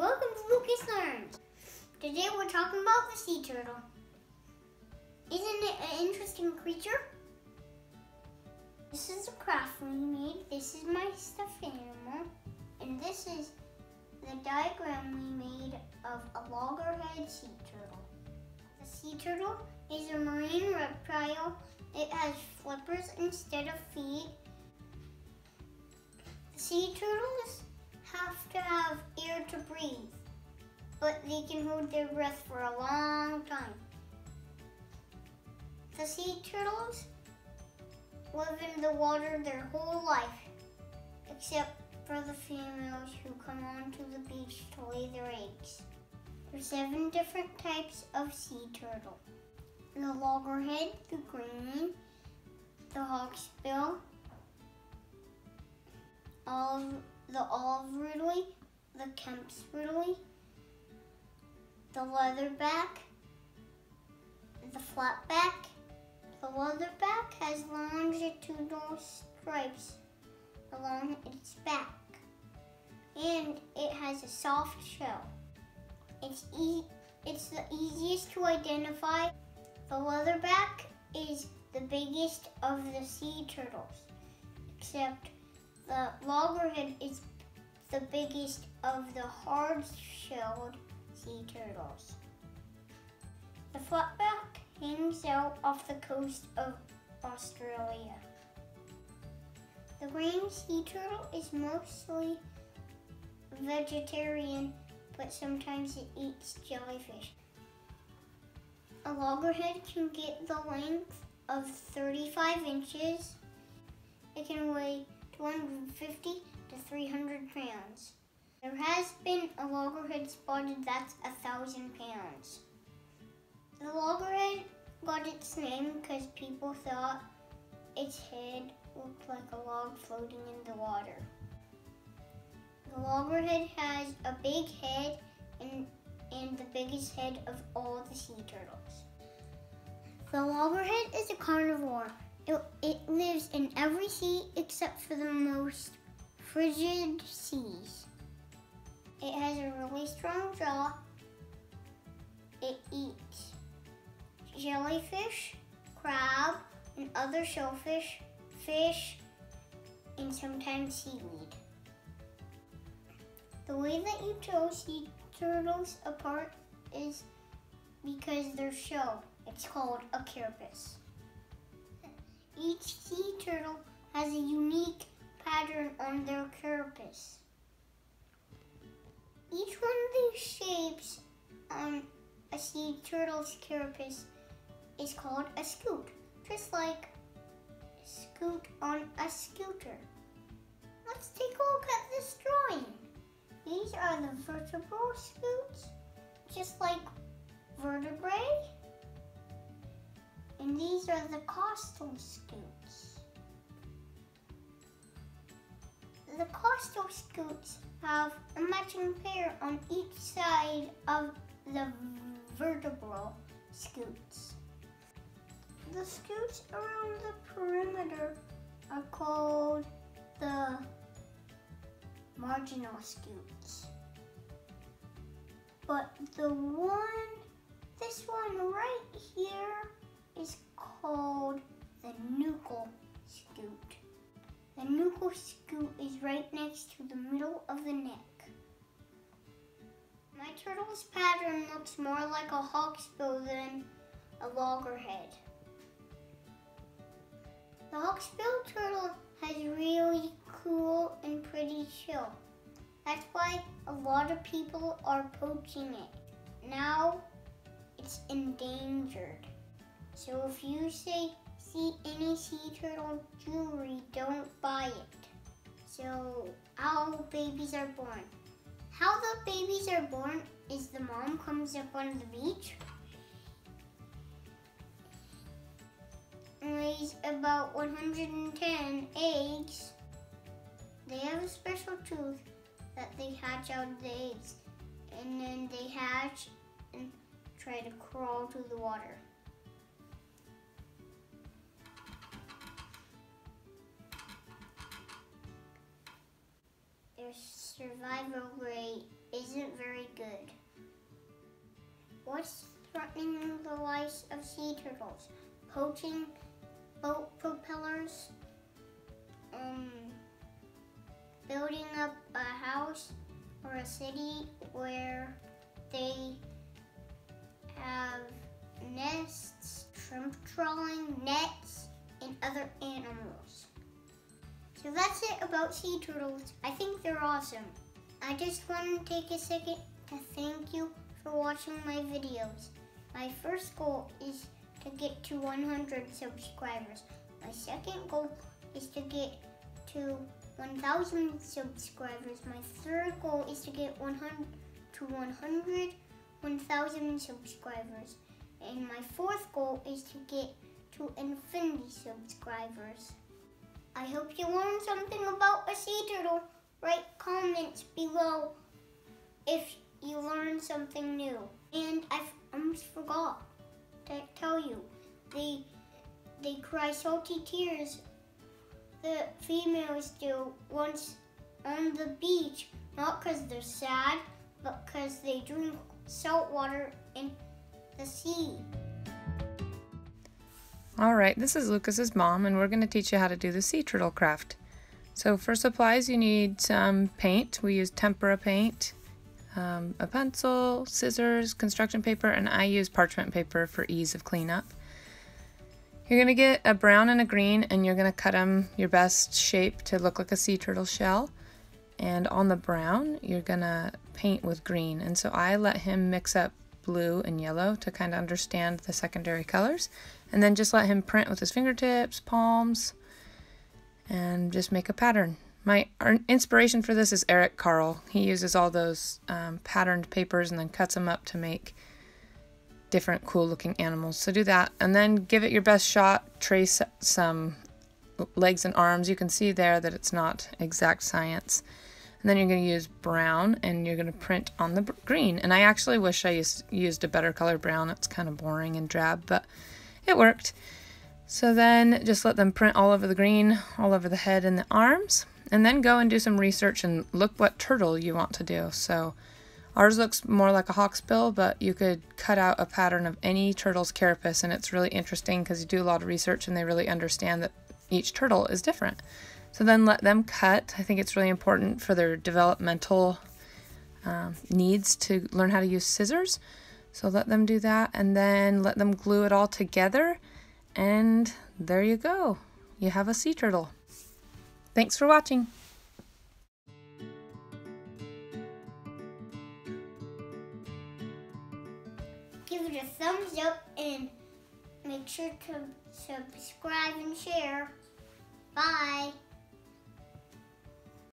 welcome to Lucas Learns. Today we're talking about the sea turtle. Isn't it an interesting creature? This is a craft we made. This is my stuffed animal. And this is the diagram we made of a loggerhead sea turtle. The sea turtle is a marine reptile. It has flippers instead of feet. The sea turtles have to have air to breathe, but they can hold their breath for a long time. The sea turtles live in the water their whole life, except for the females who come onto the beach to lay their eggs. There's seven different types of sea turtle. The loggerhead, the green, the hawksbill, olive the olive ridley, the Kemp's ridley, the leatherback, the flatback. The leatherback has longitudinal stripes along its back, and it has a soft shell. It's, e it's the easiest to identify. The leatherback is the biggest of the sea turtles, except the loggerhead is the biggest of the hard-shelled sea turtles. The flatback hangs out off the coast of Australia. The green sea turtle is mostly vegetarian, but sometimes it eats jellyfish. A loggerhead can get the length of 35 inches. It can weigh 250 to 300 pounds. There has been a loggerhead spotted that's a thousand pounds. The loggerhead got its name because people thought its head looked like a log floating in the water. The loggerhead has a big head and, and the biggest head of all the sea turtles. The loggerhead is a carnivore. It, it lives in every sea except for the most frigid seas. It has a really strong jaw. It eats jellyfish, crab, and other shellfish, fish, and sometimes seaweed. The way that you tell sea turtles apart is because their shell. It's called a carapace. Each sea turtle has a unique pattern on their carapace. Each one of these shapes on a sea turtle's carapace is called a scute, just like scoot on a scooter. Let's take a look at this drawing. These are the vertebral scutes, just like vertebrae these are the costal scutes. The costal scutes have a matching pair on each side of the vertebral scutes. The scutes around the perimeter are called the marginal scutes. But the one, this one right here The nuchal scute is right next to the middle of the neck. My turtle's pattern looks more like a hawksbill than a loggerhead. The hawksbill turtle has really cool and pretty shell. That's why a lot of people are poaching it. Now it's endangered. So if you say see any sea turtle jewelry, don't buy it. So how babies are born. How the babies are born is the mom comes up on the beach and lays about 110 eggs. They have a special tooth that they hatch out the eggs and then they hatch and try to crawl to the water. Survival rate isn't very good. What's threatening the lives of sea turtles? Poaching boat propellers, um, building up a house or a city where they have nests, shrimp trawling, nets, and other animals. So that's it about sea turtles. I think they're awesome. I just want to take a second to thank you for watching my videos. My first goal is to get to 100 subscribers. My second goal is to get to 1,000 subscribers. My third goal is to get 100 to 100 1,000 subscribers. And my fourth goal is to get to infinity subscribers. I hope you learned something about a sea turtle. Write comments below if you learned something new. And I almost forgot to tell you, they they cry salty tears. The females do once on the beach, not because they're sad, but because they drink salt water in the sea. All right, this is Lucas's mom, and we're going to teach you how to do the sea turtle craft. So for supplies, you need some paint. We use tempera paint, um, a pencil, scissors, construction paper, and I use parchment paper for ease of cleanup. You're going to get a brown and a green, and you're going to cut them your best shape to look like a sea turtle shell. And on the brown, you're going to paint with green. And so I let him mix up blue and yellow to kind of understand the secondary colors. And then just let him print with his fingertips, palms, and just make a pattern. My inspiration for this is Eric Carle. He uses all those um, patterned papers and then cuts them up to make different cool looking animals. So do that and then give it your best shot. Trace some legs and arms. You can see there that it's not exact science. And then you're going to use brown and you're going to print on the green. And I actually wish I used, used a better color brown. It's kind of boring and drab, but it worked. So then just let them print all over the green, all over the head and the arms. And then go and do some research and look what turtle you want to do. So ours looks more like a hawksbill, but you could cut out a pattern of any turtle's carapace. And it's really interesting because you do a lot of research and they really understand that each turtle is different. So then let them cut. I think it's really important for their developmental um, needs to learn how to use scissors. So let them do that and then let them glue it all together. And there you go. You have a sea turtle. Thanks for watching. Give it a thumbs up and make sure to subscribe and share. Bye.